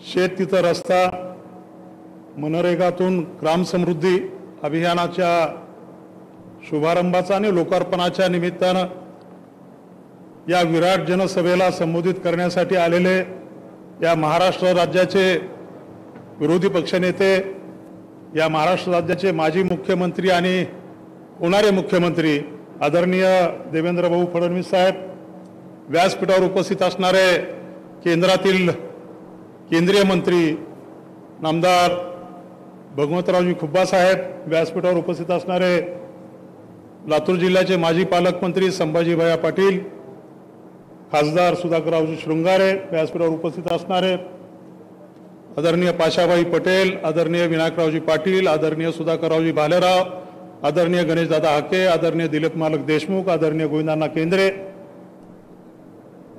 शेत तिथं रस्ता मनरेगातून ग्रामसमृद्धी अभियानाच्या शुभारंभाचा आणि लोकार्पणाच्या निमित्तानं या विराट जनसभेला संबोधित करण्यासाठी आलेले या महाराष्ट्र राज्याचे विरोधी पक्षनेते या महाराष्ट्र राज्याचे माजी मुख्यमंत्री आणि होणारे मुख्यमंत्री आदरणीय देवेंद्रभाऊ फडणवीस साहेब व्यासपीठावर उपस्थित असणारे केंद्रातील केंद्रीय मंत्री नामदार भगवंतरावजी खुब्बासाहेब व्यासपीठावर उपस्थित असणारे लातूर जिल्ह्याचे माजी पालकमंत्री संभाजीभाया पाटील खासदार सुधाकररावजी शृंगारे व्यासपीठावर उपस्थित असणारे आदरणीय पाशाबाई पटेल आदरणीय विनायकरावजी पाटील आदरणीय सुधाकररावजी भालेराव आदरणीय गणेशदादा हाके आदरणीय दिलीप मालक देशमुख आदरणीय गोविंदांना केंद्रे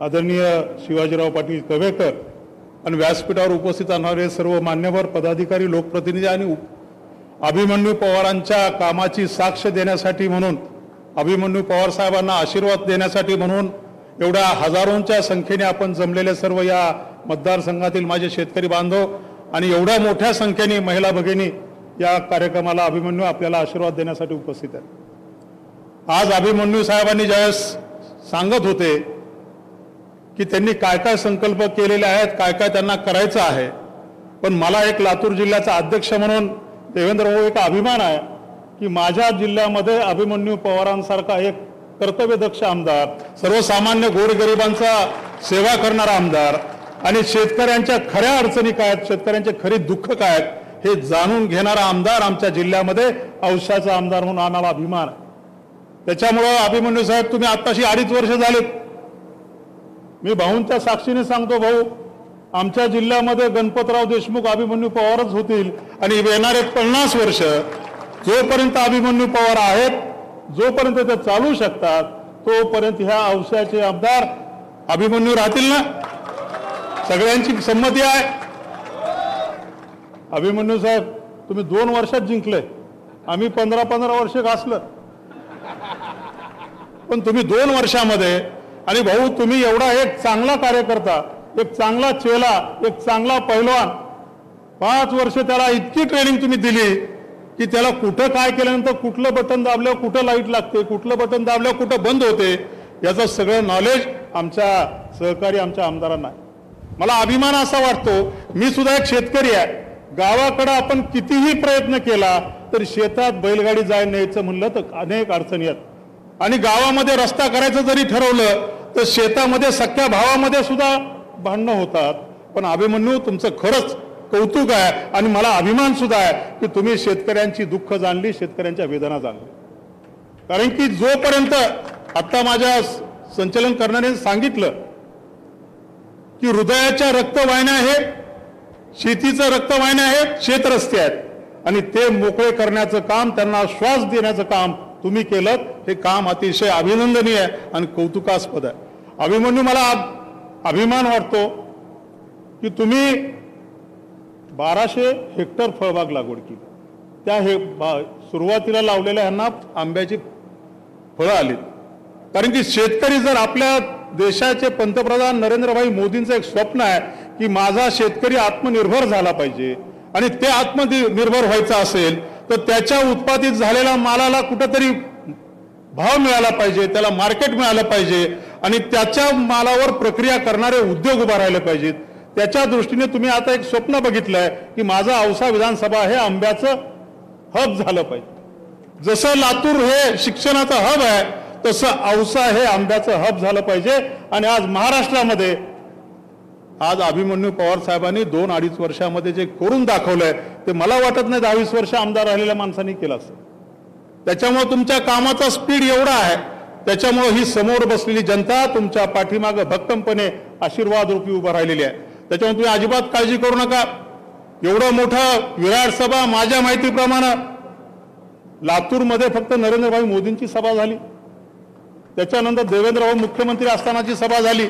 आदरणीय शिवाजीराव पाटील कवेकर आणि व्यासपीठावर उपस्थित असणारे सर्व मान्यवर पदाधिकारी लोकप्रतिनिधी आणि अभिमन्यू पवारांच्या कामाची साक्ष देण्यासाठी म्हणून अभिमन्यू पवार साहेबांना आशीर्वाद देण्यासाठी म्हणून एवढ्या हजारोंच्या संख्येने आपण जमलेले सर्व या मतदारसंघातील माझे शेतकरी बांधव आणि एवढ्या मोठ्या संख्येने महिला भगिनी या कार्यक्रमाला अभिमन्यू आपल्याला आशीर्वाद देण्यासाठी उपस्थित आहेत. आज अभिमन्यू साहेबांनी ज्यावेळेस सांगत होते की त्यांनी काय काय संकल्प केलेले आहेत काय काय त्यांना करायचं आहे. पण मला एक लातूर जिल्ह्याचा अध्यक्ष म्हणून देवेंद्र भाऊ एक अभिमान आहे की माझ्या जिल्ह्यामध्ये अभिमन्यू पवारांसारखा एक कर्तव्यदक्ष आमदार सर्वसामान्य गोरगरिबांचा सेवा करणारा आमदार आणि शेतकऱ्यांच्या खऱ्या अडचणी काय आहेत शेतकऱ्यांचे खरी दुःख काय आहेत हे जाणून घेणारा आमदार आमच्या जिल्ह्यामध्ये औषधाचा आमदार म्हणून आम्हाला अभिमान आहे. त्याच्यामुळं अभिमन्यू साहेब तुम्ही आत्ताशी अडीच वर्ष झालेत. मी भाऊंच्या साक्षीने सांगतो भाऊ आमच्या जिल्ह्यामध्ये गणपतराव देशमुख अभिमन्यू पवारच होतील. आणि येणारे पन्नास वर्ष जोपर्यंत अभिमन्यू पवार आहेत जोपर्यंत ते चालू शकतात तोपर्यंत ह्या औषधाचे आमदार अभिमन्यू राहतील ना? सगळ्यांची संमती आहे. अभिमन्यू साहेब तुम्ही दोन वर्षात जिंकले. आम्ही पंधरा पंधरा वर्ष घासलं. पण तुम्ही दोन वर्षामध्ये आणि भाऊ तुम्ही एवढा एक चांगला कार्यकर्ता एक चांगला चेला एक चांगला पैलवान पाच वर्ष त्याला इतकी ट्रेनिंग तुम्ही दिली की त्याला कुठं काय केल्यानंतर कुठलं बटन दाबल्यावर कुठं लाइट लागते कुठलं बटन दाबल्यावर कुठं बंद होते याचं सगळं नॉलेज आमच्या सहकारी आमच्या आमदारांना आहे. मला अभिमान असा वाटतो मी सुद्धा एक शेतकरी आहे. गावाकडं आपण कितीही प्रयत्न केला तर शेतात बैलगाडी जाय न्यायचं म्हणलं तर अनेक अडचणी आहेत. आणि गावामध्ये रस्ता करायचं जरी ठरवलं तर शेतामध्ये सख्या भावामध्ये सुद्धा भांडणं होतात. पण अभिमन्यू तुमचं खरंच कौतुक आहे आणि मला अभिमान सुद्धा आहे की तुम्ही शेतकऱ्यांची दुःख जाणली शेतकऱ्यांच्या वेदना जाणली कारण की जोपर्यंत आता माझ्या संचलन करणाऱ्याने सांगितलं की हृदयाच्या रक्तवाहिन्या आहेत शेतीचं रक्तवाहिन्या आहेत शेतरस्ते आहेत. आणि ते मोकळे करण्याचं काम त्यांना श्वास देण्याचं काम तुम्ही केलं हे काम अतिशय अभिनंदनीय आहे आणि कौतुकास्पद आहे. अभिमन्यू मला अभिमान वाटतो की तुम्ही बाराशे हेक्टर फळबाग लागवड केली. त्या हे सुरुवातीला लावलेल्या ह्यांना आंब्याची फळं आली. कारण की शेतकरी जर आपल्या देशाचे पंतप्रधान नरेंद्रभाई मोदींचं एक स्वप्न आहे की माझा शेतकरी आत्मनिर्भर झाला पाहिजे आणि ते आत्मनिर्भर व्हायचं असेल तर त्याच्या उत्पादित झालेल्या मालाला कुठंतरी भाव मिळाला पाहिजे त्याला मार्केट मिळालं पाहिजे आणि त्याच्या मालावर प्रक्रिया करणारे उद्योग उभा राहिले पाहिजेत. त्याच्या दृष्टीने तुम्ही आता एक स्वप्न बघितलंय की माझं औसा विधानसभा हे आंब्याचं हब झालं पाहिजे. जसं लातूर हे शिक्षणाचं हब आहे तसं औसा हे आंब्याचं हब झालं पाहिजे आणि आज महाराष्ट्रामध्ये आज अभिमन्यू पवार साहेबांनी दोन अडीच वर्षामध्ये जे करून दाखवलंय ते मला वाटत नाही दहावीस वर्ष आमदार राहिलेल्या माणसांनी केलं असं. त्याच्यामुळे तुमच्या कामाचा स्पीड एवढा आहे त्याच्यामुळे ही समोर बसलेली जनता तुमच्या पाठीमागं भक्कमपणे आशीर्वाद रूपी उभं राहिलेली आहे. त्याच्यामुळे तुम्ही अजिबात काळजी करू नका. एवढं मोठं विराट सभा माझ्या माहितीप्रमाणे लातूरमध्ये फक्त नरेंद्रभाई मोदींची सभा झाली. त्याच्यानंतर देवेंद्रभाऊ मुख्यमंत्री असतानाची सभा झाली.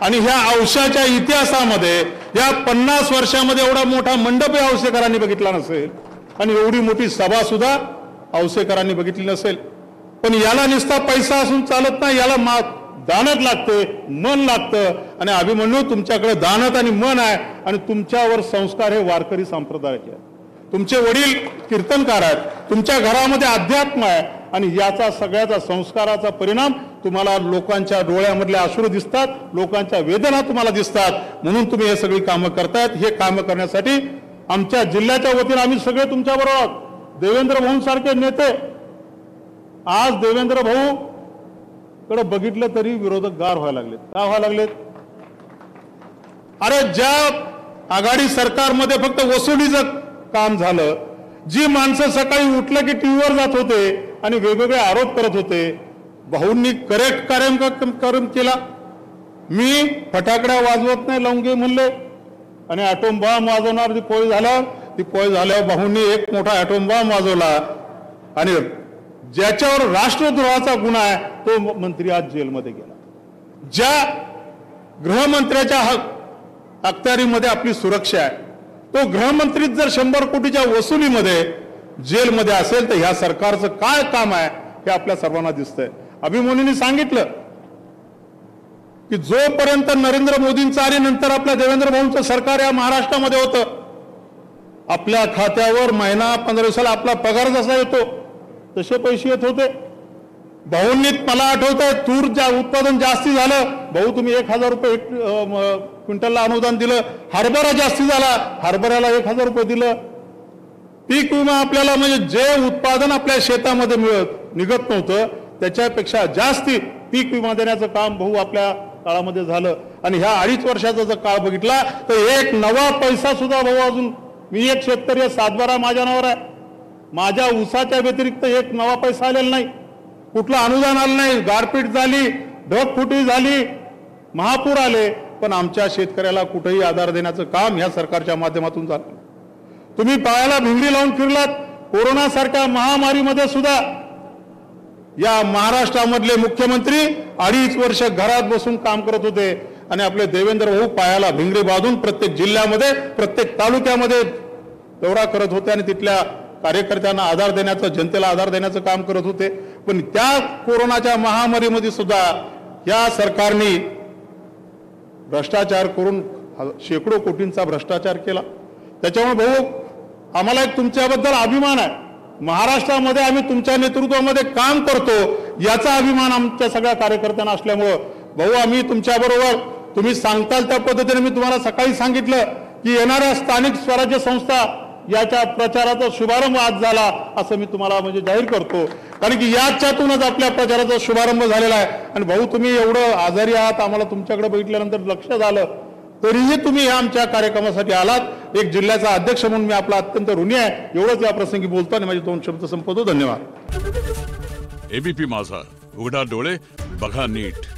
आणि ह्या औषधाच्या इतिहासामध्ये या पन्नास वर्षामध्ये एवढा मोठा मंडप या अवसेकरांनी बघितला नसेल आणि एवढी मोठी सभा सुद्धा औसेकरांनी बघितली नसेल. पण याला नुसता पैसा असून चालत नाही याला मा दानत लागते मन लागतं. आणि अभिमन्यू तुमच्याकडे दानत आणि मन आहे आणि तुमच्यावर संस्कार हे वारकरी संप्रदायाचे आहेत. तुमचे वडील कीर्तनकार आहेत तुमच्या घरामध्ये अध्यात्म आहे आणि याचा सगळ्याचा संस्काराचा परिणाम तुम्हाला लोकांच्या डोळ्यामधले अश्रू दिसतात लोकांच्या वेदना तुम्हाला दिसतात. म्हणून तुम्ही हे सगळी कामं करतायत. हे कामं करण्यासाठी आमच्या जिल्ह्याच्या वतीने आम्ही सगळे तुमच्या बरोबर आहोत. देवेंद्र भाऊ सारखे नेते. आज देवेंद्र भाऊ कडे बघितलं तरी विरोधक गार व्हायला लागलेत. का व्हायला लागलेत? अरे ज्या आघाडी सरकारमध्ये फक्त वसुलीचं काम झालं जी माणसं सकाळी उठलं की टीव्हीवर जात होते आणि वेगवेगळे आरोप करत होते. भाऊंनी करेक्ट कार्यक्रम कार्यक्रम केला. मी फटाकड्या वाजवत नाही लवंगे म्हणले. आणि ॲटोम बॉम्ब वाजवणार ती पोळी झाल्यावर ती पोळी झाल्यावर भाऊंनी एक मोठा ॲटोम बॉम्ब वाजवला. आणि ज्याच्यावर राष्ट्रद्रोहाचा गुन्हा आहे तो मंत्री आज जेलमध्ये गेला. ज्या गृहमंत्र्याच्या अखत्यारीमध्ये आपली सुरक्षा आहे तो गृहमंत्रीच जर शंभर कोटीच्या वसुलीमध्ये जेलमध्ये असेल तर ह्या सरकारचं काय काम आहे हे आपल्या सर्वांना दिसतंय. अभिमन्यूंनी सांगितलं की जोपर्यंत नरेंद्र मोदींचं आणि नंतर आपल्या देवेंद्र भाऊंचं सरकार या महाराष्ट्रामध्ये होतं आपल्या खात्यावर महिना पंधरा दिवसाला आपला पगार जसा येतो तसे पैसे येत होते. भाऊंनी मला आठवतंय तूर ज्या उत्पादन जास्ती झालं भाऊ तुम्ही एक हजार रुपये एक, क्विंटलला अनुदान दिलं हरभरा जास्ती झाला हरभऱ्याला एक हजार रुपये दिलं. पीक विमा आपल्याला म्हणजे जे उत्पादन आपल्या शेतामध्ये मिळत निघत नव्हतं त्याच्यापेक्षा जास्ती पीक विमा देण्याचं काम भाऊ आपल्या काळामध्ये झालं. आणि ह्या अडीच वर्षाचा जर काळ बघितला तर एक नवा पैसा सुद्धा भाऊ अजून मी एक शेतकरी आहे, सातबारा माझ्या नावावर आहे. माझ्या ऊसाच्या व्यतिरिक्त एक नवा पैसा आलेला नाही. कुठलं अनुदान आलं नाही गारपीट झाली ढगफुटी झाली महापूर आले. पण आमच्या शेतकऱ्याला कुठेही आधार देण्याचं काम ह्या सरकारच्या माध्यमातून झालं. तुम्ही पायाला भिंगडी लावून फिरलात कोरोना सारख्या महामारीमध्ये सुद्धा या महाराष्ट्रामधले मुख्यमंत्री अडीच वर्ष घरात बसून काम करत होते आणि आपले देवेंद्र भाऊ पायाला भिंगडी बांधून प्रत्येक जिल्ह्यामध्ये प्रत्येक तालुक्यामध्ये दौरा करत होते आणि तिथल्या कार्यकर्त्यांना आधार देण्याचं जनतेला आधार देण्याचं काम करत होते. पण त्या कोरोनाच्या महामारीमध्ये सुद्धा या सरकारने भ्रष्टाचार करून शेकडो कोटींचा भ्रष्टाचार केला. त्याच्यामुळे भाऊ आम्हाला एक तुमच्याबद्दल अभिमान आहे. महाराष्ट्रामध्ये आम्ही तुमच्या नेतृत्वामध्ये काम करतो याचा अभिमान आमच्या सगळ्या कार्यकर्त्यांना असल्यामुळं. भाऊ आम्ही तुमच्याबरोबर तुम्ही सांगताल त्या पद्धतीने मी तुम्हाला सकाळी सांगितलं की येणाऱ्या स्थानिक स्वराज्य संस्था याच्या प्रचाराचा शुभारंभ आज झाला असं मी तुम्हाला म्हणजे जाहीर करतो. कारण की याच्यातूनच आपल्या प्रचाराचा शुभारंभ झालेला आहे. आणि भाऊ तुम्ही एवढं आजारी आहात आम्हाला तुमच्याकडे बघितल्यानंतर लक्ष झालं. तरीही तुम्ही ह्या आमच्या कार्यक्रमासाठी आलात. एक जिल्ह्याचा अध्यक्ष म्हणून मी आपला अत्यंत ऋणी आहे. एवढंच या प्रसंगी बोलतो आणि माझे दोन शब्द संपवतो. धन्यवाद. एबीपी माझा. उघडा डोळे बघा नीट.